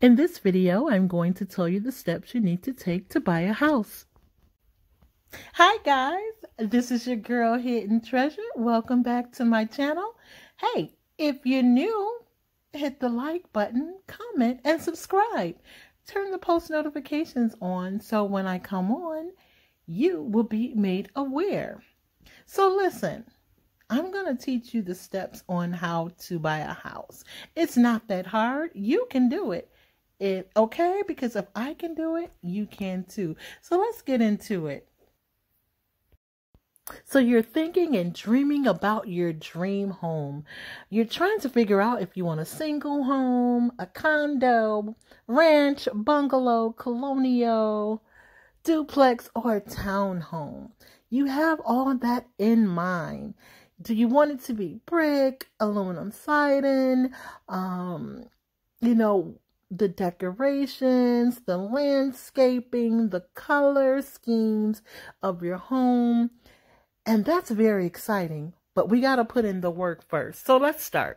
In this video, I'm going to tell you the steps you need to take to buy a house. Hi guys, this is your girl Hidden Treasure. Welcome back to my channel. Hey, if you're new, hit the like button, comment, and subscribe. Turn the post notifications on so when I come on, you will be made aware. So listen, I'm going to teach you the steps on how to buy a house. It's not that hard. You can do it. It okay because if I can do it, you can too. So let's get into it. So you're thinking and dreaming about your dream home. You're trying to figure out if you want a single home, a condo, ranch, bungalow, colonial, duplex, or townhome. You have all that in mind. Do you want it to be brick, aluminum siding, um, you know, the decorations, the landscaping, the color schemes of your home. And that's very exciting, but we got to put in the work first. So let's start.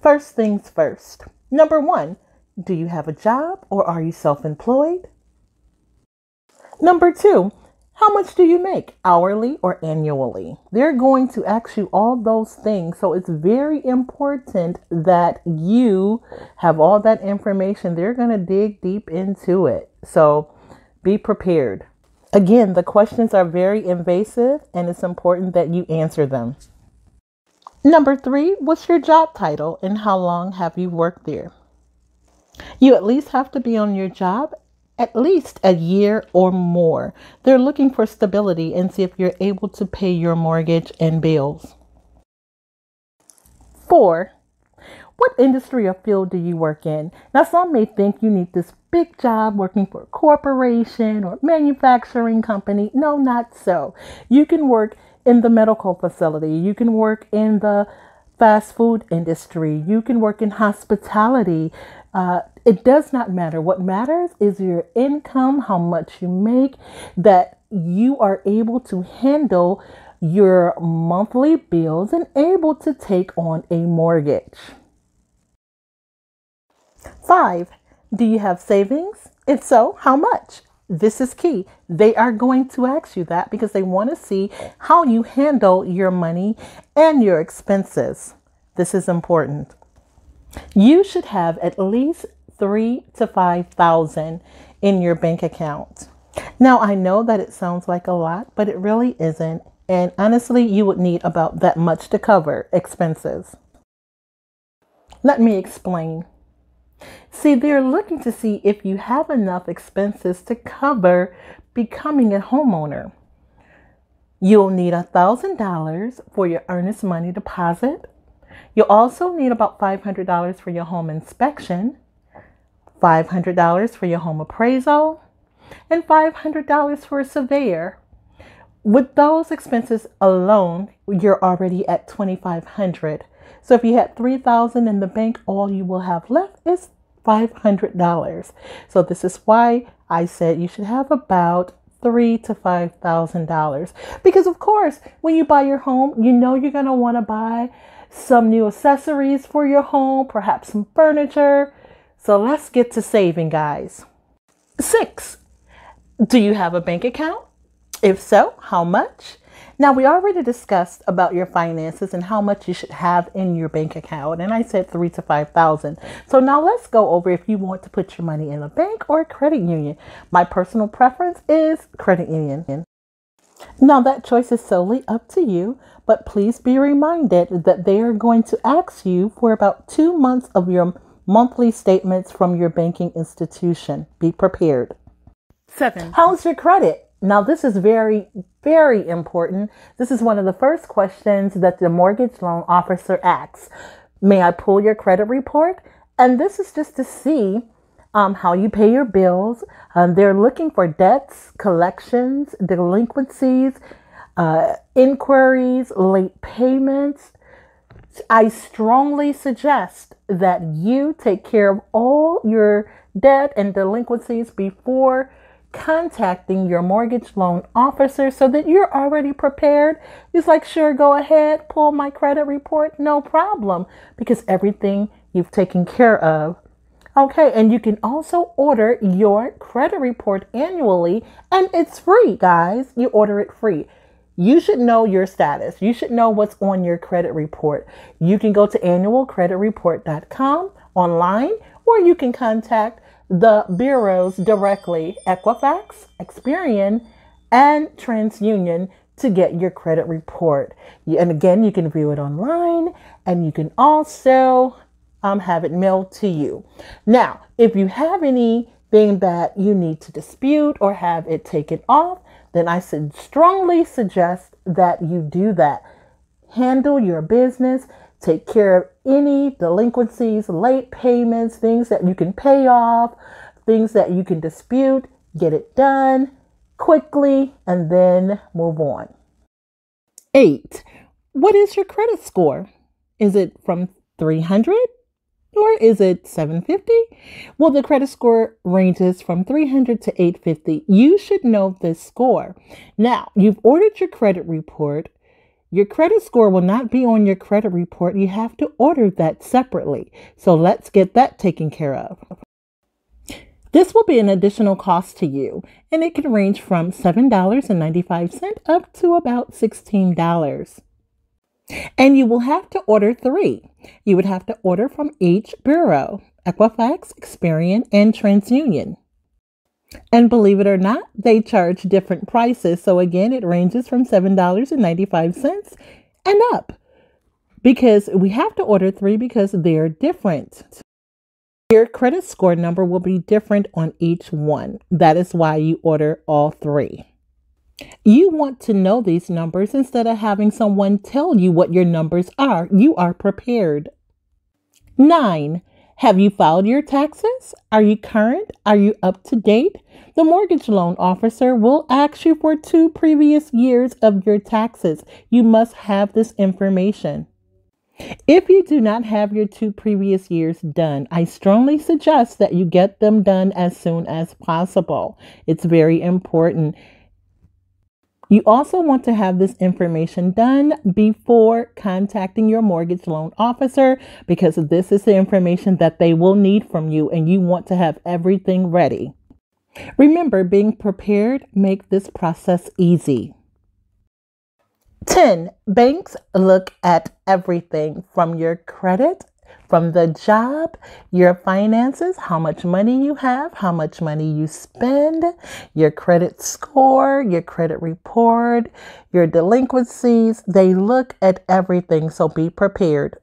First things first. Number one, do you have a job or are you self employed? Number two, how much do you make hourly or annually? They're going to ask you all those things. So it's very important that you have all that information. They're going to dig deep into it. So be prepared. Again, the questions are very invasive and it's important that you answer them. Number three, what's your job title and how long have you worked there? You at least have to be on your job at least a year or more. They're looking for stability and see if you're able to pay your mortgage and bills. Four, what industry or field do you work in? Now, some may think you need this big job working for a corporation or manufacturing company. No, not so. You can work in the medical facility, you can work in the fast food industry, you can work in hospitality, uh, it does not matter. What matters is your income, how much you make, that you are able to handle your monthly bills and able to take on a mortgage. Five, do you have savings? If so, how much? This is key. They are going to ask you that because they want to see how you handle your money and your expenses. This is important. You should have at least three to five thousand in your bank account. Now I know that it sounds like a lot, but it really isn't. And honestly, you would need about that much to cover expenses. Let me explain. See, they're looking to see if you have enough expenses to cover becoming a homeowner. You'll need a $1,000 for your earnest money deposit, You'll also need about $500 for your home inspection, $500 for your home appraisal, and $500 for a surveyor. With those expenses alone, you're already at 2500 So if you had 3000 in the bank, all you will have left is $500. So this is why I said you should have about three to five thousand dollars because of course when you buy your home you know you're going to want to buy some new accessories for your home, perhaps some furniture. So let's get to saving, guys. Six, do you have a bank account? If so, how much? Now, we already discussed about your finances and how much you should have in your bank account. And I said three to 5,000. So now let's go over if you want to put your money in a bank or a credit union. My personal preference is credit union. Now, that choice is solely up to you, but please be reminded that they are going to ask you for about two months of your monthly statements from your banking institution. Be prepared. Seven. How's your credit? Now, this is very, very important. This is one of the first questions that the mortgage loan officer asks. May I pull your credit report? And this is just to see um, how you pay your bills. Um, they're looking for debts, collections, delinquencies, uh, inquiries, late payments. I strongly suggest that you take care of all your debt and delinquencies before contacting your mortgage loan officer so that you're already prepared. He's like, sure, go ahead, pull my credit report, no problem, because everything you've taken care of Okay, and you can also order your credit report annually, and it's free, guys. You order it free. You should know your status. You should know what's on your credit report. You can go to annualcreditreport.com online, or you can contact the bureaus directly Equifax, Experian, and TransUnion to get your credit report. And again, you can view it online and you can also um, have it mailed to you. Now, if you have anything that you need to dispute or have it taken off, then I should strongly suggest that you do that. Handle your business, take care of any delinquencies, late payments, things that you can pay off, things that you can dispute, get it done quickly, and then move on. Eight, what is your credit score? Is it from 300 or is it 750? Well, the credit score ranges from 300 to 850. You should know this score. Now, you've ordered your credit report. Your credit score will not be on your credit report. You have to order that separately. So let's get that taken care of. This will be an additional cost to you, and it can range from $7.95 up to about $16. And you will have to order three. You would have to order from each bureau Equifax, Experian, and TransUnion. And believe it or not, they charge different prices. So again, it ranges from $7.95 and up because we have to order three because they're different. Your credit score number will be different on each one. That is why you order all three. You want to know these numbers instead of having someone tell you what your numbers are. You are prepared. Nine, have you filed your taxes? Are you current? Are you up to date? The mortgage loan officer will ask you for two previous years of your taxes. You must have this information. If you do not have your two previous years done, I strongly suggest that you get them done as soon as possible. It's very important. You also want to have this information done before contacting your mortgage loan officer because this is the information that they will need from you and you want to have everything ready. Remember, being prepared make this process easy. 10. Banks look at everything from your credit from the job, your finances, how much money you have, how much money you spend, your credit score, your credit report, your delinquencies. They look at everything, so be prepared.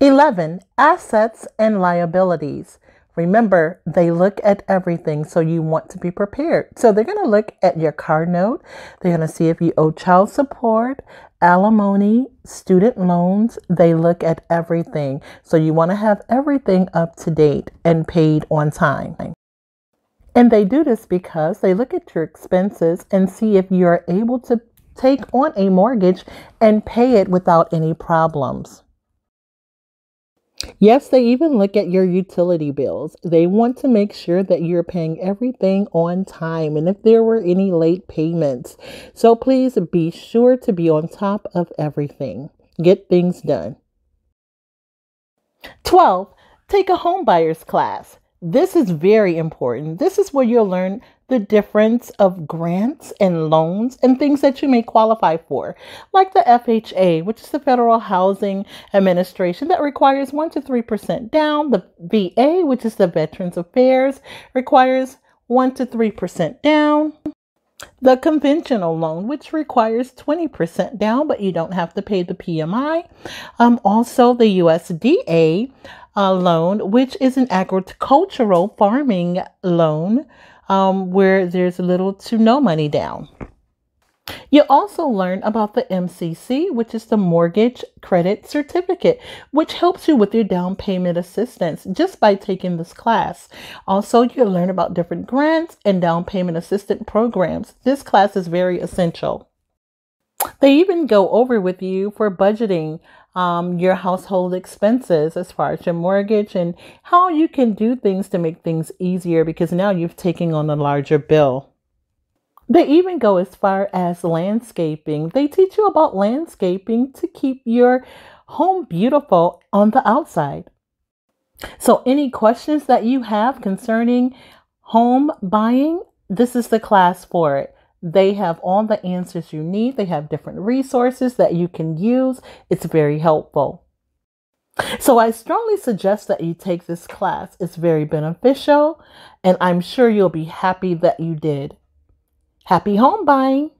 11. Assets and liabilities. Remember, they look at everything, so you want to be prepared. So they're going to look at your car note. They're going to see if you owe child support, alimony, student loans. They look at everything. So you want to have everything up to date and paid on time. And they do this because they look at your expenses and see if you're able to take on a mortgage and pay it without any problems. Yes, they even look at your utility bills. They want to make sure that you're paying everything on time and if there were any late payments. So please be sure to be on top of everything. Get things done. 12. Take a home buyer's class. This is very important. This is where you'll learn the difference of grants and loans and things that you may qualify for, like the FHA, which is the Federal Housing Administration, that requires 1 to 3% down. The VA, which is the Veterans Affairs, requires 1 to 3% down. The conventional loan, which requires 20% down, but you don't have to pay the PMI. Um, also, the USDA uh, loan, which is an agricultural farming loan um, where there's little to no money down. You also learn about the MCC, which is the Mortgage Credit Certificate, which helps you with your down payment assistance just by taking this class. Also, you learn about different grants and down payment assistance programs. This class is very essential. They even go over with you for budgeting um, your household expenses as far as your mortgage and how you can do things to make things easier because now you've taken on a larger bill. They even go as far as landscaping. They teach you about landscaping to keep your home beautiful on the outside. So, any questions that you have concerning home buying, this is the class for it. They have all the answers you need. They have different resources that you can use. It's very helpful. So, I strongly suggest that you take this class. It's very beneficial, and I'm sure you'll be happy that you did. Happy home buying!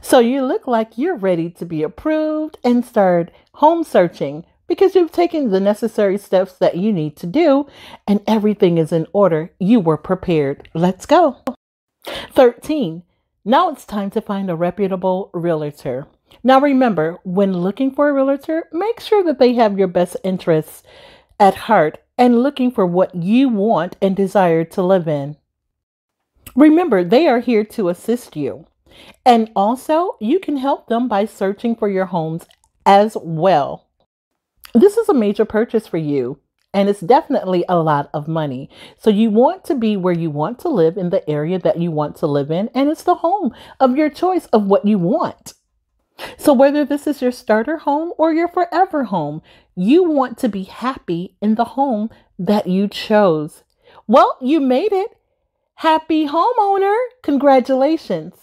So, you look like you're ready to be approved and start home searching because you've taken the necessary steps that you need to do and everything is in order. You were prepared. Let's go. 13. Now it's time to find a reputable realtor. Now remember, when looking for a realtor, make sure that they have your best interests at heart and looking for what you want and desire to live in. Remember, they are here to assist you. And also, you can help them by searching for your homes as well. This is a major purchase for you, and it's definitely a lot of money. So, you want to be where you want to live in the area that you want to live in, and it's the home of your choice of what you want. So, whether this is your starter home or your forever home, you want to be happy in the home that you chose. Well, you made it. Happy homeowner. Congratulations.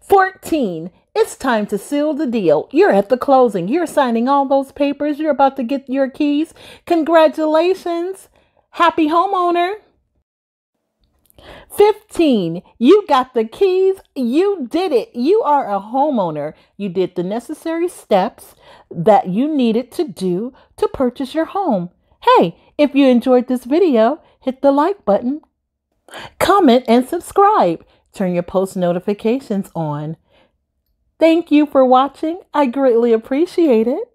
14. It's time to seal the deal. You're at the closing. You're signing all those papers. You're about to get your keys. Congratulations. Happy homeowner. 15. You got the keys. You did it. You are a homeowner. You did the necessary steps that you needed to do to purchase your home. Hey, if you enjoyed this video, hit the like button, comment, and subscribe. Turn your post notifications on. Thank you for watching. I greatly appreciate it.